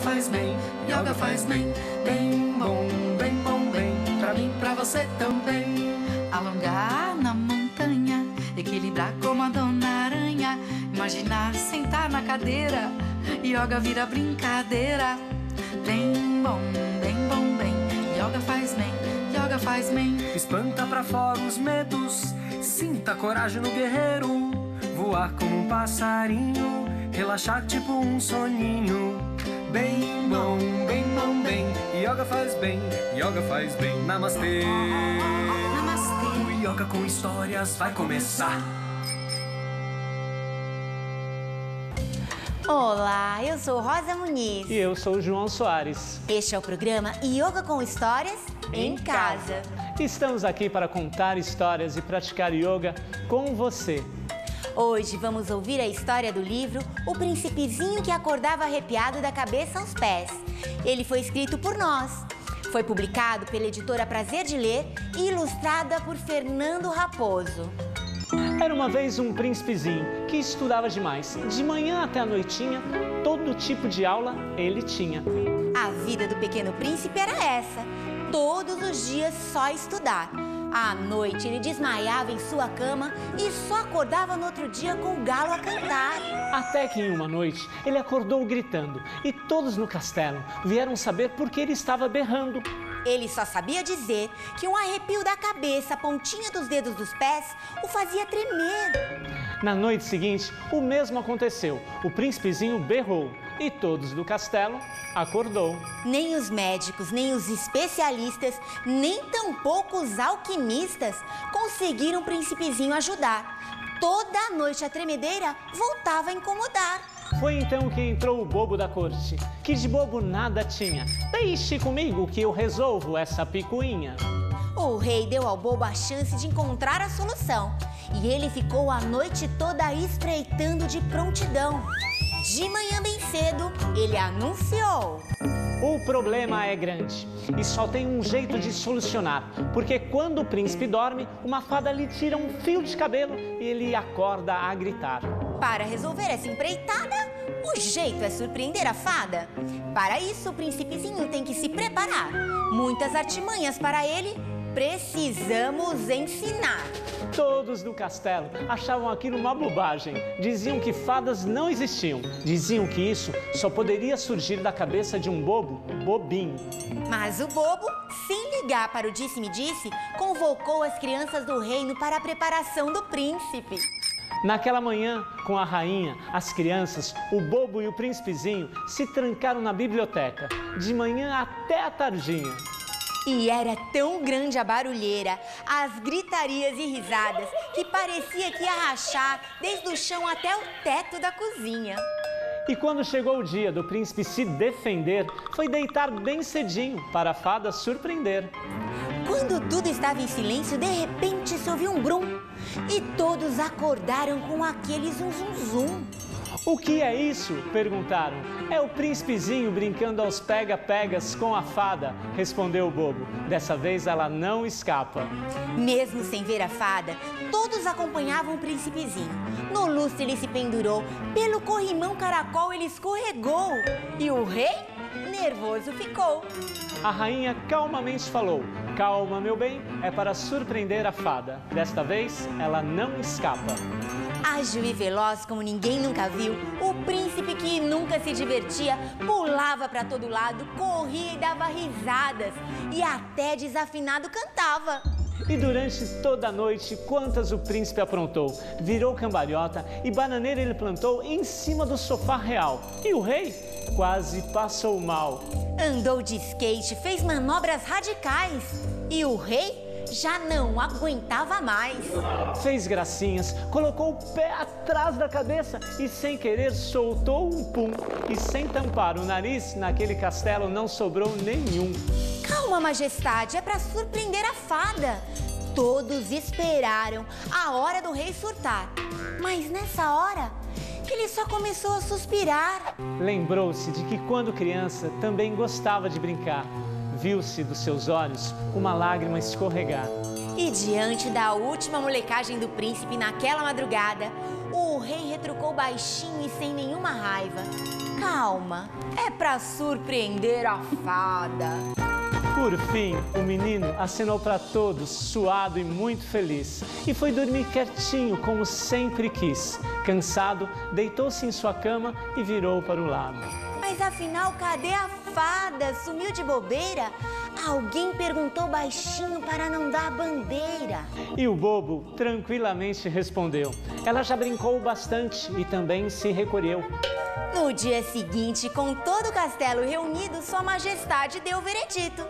faz bem, yoga faz bem, bem bom, bem bom, bem. Pra mim, pra você também. Alongar na montanha, equilibrar como a dona aranha. Imaginar sentar na cadeira, yoga vira brincadeira. Bem bom, bem bom, bem. Yoga faz bem, yoga faz bem. Espanta pra fora os medos, sinta coragem no guerreiro. Voar como um passarinho, relaxar tipo um soninho. Bem bom, bem bom, bem. Yoga faz bem, yoga faz bem. Namastê. Namastê. O yoga com histórias vai começar. Olá, eu sou Rosa Muniz. E eu sou o João Soares. Este é o programa Yoga com Histórias em, casa. Estamos aqui para contar histórias e praticar yoga com você. Hoje vamos ouvir a história do livro O Principezinho que Acordava Arrepiado da Cabeça aos Pés. Ele foi escrito por nós. Foi publicado pela editora Prazer de Ler e ilustrada por Fernando Raposo. Era uma vez um príncipezinho que estudava demais. De manhã até a noitinha, todo tipo de aula ele tinha. A vida do pequeno príncipe era essa: todos os dias só estudar. À noite ele desmaiava em sua cama e só acordava no outro dia com o galo a cantar. Até que em uma noite ele acordou gritando e todos no castelo vieram saber por que ele estava berrando. Ele só sabia dizer que um arrepio da cabeça, a pontinha dos dedos dos pés, o fazia tremer. Na noite seguinte, o mesmo aconteceu. O príncipezinho berrou e todos do castelo acordou. Nem os médicos, nem os especialistas, nem tampouco os alquimistas conseguiram o príncipezinho ajudar. Toda noite a tremedeira voltava a incomodar. Foi então que entrou o bobo da corte, que de bobo nada tinha. Deixe comigo que eu resolvo essa picuinha. O rei deu ao bobo a chance de encontrar a solução e ele ficou a noite toda espreitando de prontidão. De manhã bem cedo, ele anunciou. O problema é grande e só tem um jeito de solucionar, porque quando o príncipe dorme, uma fada lhe tira um fio de cabelo e ele acorda a gritar. Para resolver essa empreitada, o jeito é surpreender a fada. Para isso, o príncipezinho tem que se preparar. Muitas artimanhas para ele precisamos ensinar. Todos do castelo achavam aquilo uma bobagem. Diziam que fadas não existiam. Diziam que isso só poderia surgir da cabeça de um bobo bobinho. Mas o bobo, sem ligar para o disse-me-disse, convocou as crianças do reino para a preparação do príncipe. Naquela manhã, com a rainha, as crianças, o bobo e o príncipezinho se trancaram na biblioteca, de manhã até a tardinha. E era tão grande a barulheira, as gritarias e risadas, que parecia que ia rachar desde o chão até o teto da cozinha. E quando chegou o dia do príncipe se defender, foi deitar bem cedinho para a fada surpreender. Quando tudo estava em silêncio, de repente se ouviu um brum e todos acordaram com aquele zum zum zum. O que é isso? perguntaram. É o príncipezinho brincando aos pega-pegas com a fada, respondeu o bobo. Dessa vez ela não escapa. Mesmo sem ver a fada, todos acompanhavam o príncipezinho. No lustre ele se pendurou, pelo corrimão caracol ele escorregou e o rei nervoso ficou. A rainha calmamente falou: Calma, meu bem, é para surpreender a fada. Desta vez ela não escapa. Ágil e veloz como ninguém nunca viu, o príncipe que nunca se divertia pulava para todo lado, corria e dava risadas e até desafinado cantava. E durante toda a noite, quantas o príncipe aprontou? Virou cambalhota e bananeira ele plantou em cima do sofá real. E o rei quase passou mal. Andou de skate, fez manobras radicais e o rei já não aguentava mais. Fez gracinhas, colocou o pé atrás da cabeça e, sem querer, soltou um pum. E sem tampar o nariz, naquele castelo não sobrou nenhum. Calma, majestade, é para surpreender a fada. Todos esperaram a hora do rei surtar. Mas nessa hora, ele só começou a suspirar. Lembrou-se de que, quando criança, também gostava de brincar viu-se dos seus olhos uma lágrima escorregar. E diante da última molecagem do príncipe naquela madrugada, o rei retrucou baixinho e sem nenhuma raiva. Calma, é pra surpreender a fada. Por fim, o menino acenou para todos, suado e muito feliz, e foi dormir quietinho, como sempre quis. Cansado, deitou-se em sua cama e virou para o lado. Mas afinal, cadê a fada? Sumiu de bobeira? Alguém perguntou baixinho para não dar bandeira. E o bobo tranquilamente respondeu. Ela já brincou bastante e também se recolheu. No dia seguinte, com todo o castelo reunido, Sua Majestade deu o veredito.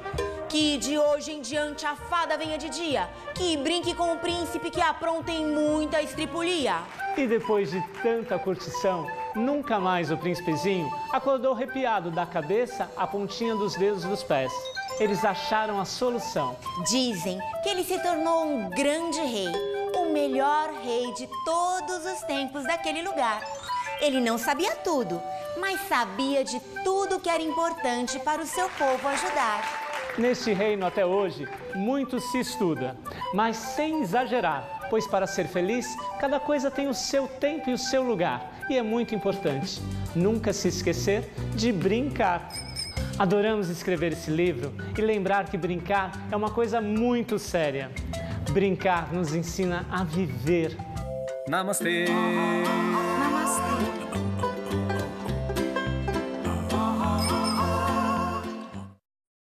Que de hoje em diante a fada venha de dia, que brinque com o príncipe que aprontem muita estripulia. E depois de tanta curtição, nunca mais o príncipezinho acordou arrepiado da cabeça à pontinha dos dedos dos pés. Eles acharam a solução. Dizem que ele se tornou um grande rei, o melhor rei de todos os tempos daquele lugar. Ele não sabia tudo, mas sabia de tudo que era importante para o seu povo ajudar. Neste reino até hoje, muito se estuda, mas sem exagerar, pois para ser feliz, cada coisa tem o seu tempo e o seu lugar, e é muito importante nunca se esquecer de brincar. Adoramos escrever esse livro e lembrar que brincar é uma coisa muito séria. Brincar nos ensina a viver. Namastê.